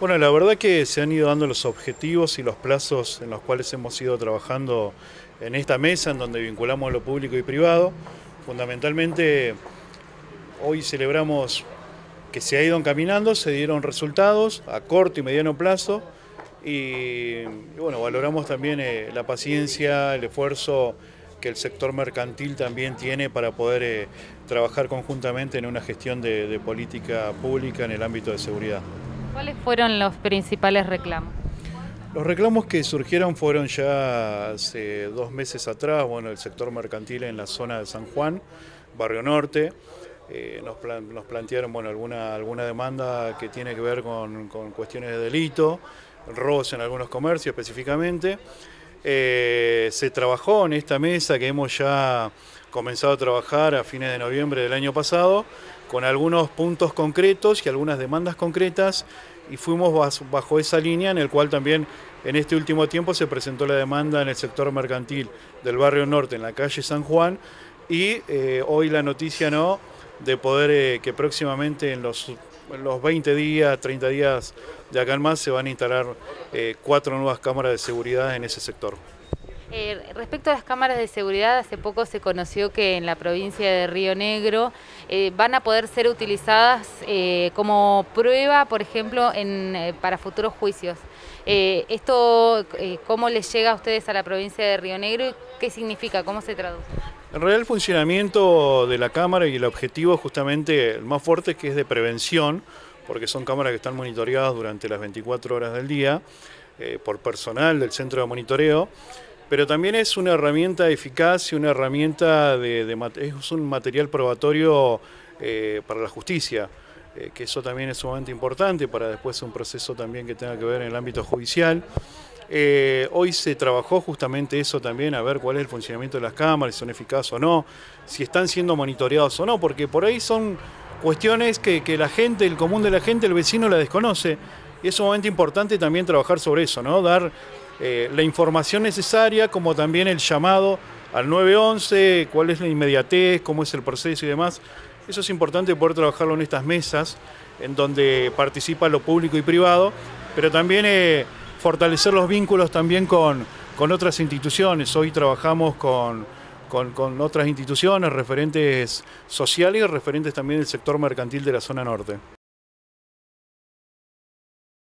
Bueno, la verdad que se han ido dando los objetivos y los plazos en los cuales hemos ido trabajando en esta mesa, en donde vinculamos lo público y privado. Fundamentalmente, hoy celebramos que se ha ido encaminando, se dieron resultados a corto y mediano plazo y, bueno, valoramos también eh, la paciencia, el esfuerzo que el sector mercantil también tiene para poder eh, trabajar conjuntamente en una gestión de política pública en el ámbito de seguridad. ¿Cuáles fueron los principales reclamos? Los reclamos que surgieron fueron ya hace dos meses atrás, bueno, el sector mercantil en la zona de San Juan, Barrio Norte, eh, nos, plantearon bueno, alguna, alguna demanda que tiene que ver con, cuestiones de delito, robos en algunos comercios específicamente. Eh, se trabajó en esta mesa que hemos ya comenzado a trabajar a fines de noviembre del año pasado con algunos puntos concretos y algunas demandas concretas y fuimos bajo esa línea en el cual también en este último tiempo se presentó la demanda en el sector mercantil del barrio norte en la calle San Juan y eh, hoy la noticia no de poder eh, que próximamente en los, los 20 días, 30 días de acá en más se van a instalar eh, cuatro nuevas cámaras de seguridad en ese sector. Eh, respecto a las cámaras de seguridad, hace poco se conoció que en la provincia de Río Negro van a poder ser utilizadas como prueba, por ejemplo, en, para futuros juicios. ¿Esto cómo les llega a ustedes a la provincia de Río Negro y qué significa? ¿Cómo se traduce? En realidad el funcionamiento de la cámara y el objetivo justamente el más fuerte que es de prevención, porque son cámaras que están monitoreadas durante las 24 horas del día por personal del centro de monitoreo pero también es una herramienta eficaz y una herramienta de, es un material probatorio eh, para la justicia, eh, que eso también es sumamente importante para después un proceso también que tenga que ver en el ámbito judicial. Eh, hoy se trabajó justamente eso también, a ver cuál es el funcionamiento de las cámaras, si son eficaces o no, si están siendo monitoreados o no, porque por ahí son cuestiones que, la gente, el común de la gente, el vecino la desconoce. Y es sumamente importante también trabajar sobre eso, ¿no? Dar eh, la información necesaria, como también el llamado al 911, cuál es la inmediatez, cómo es el proceso y demás. Eso es importante poder trabajarlo en estas mesas, en donde participa lo público y privado, pero también eh, fortalecer los vínculos también con, con otras instituciones. Hoy trabajamos con, con, con, otras instituciones, referentes sociales y referentes también del sector mercantil de la zona norte.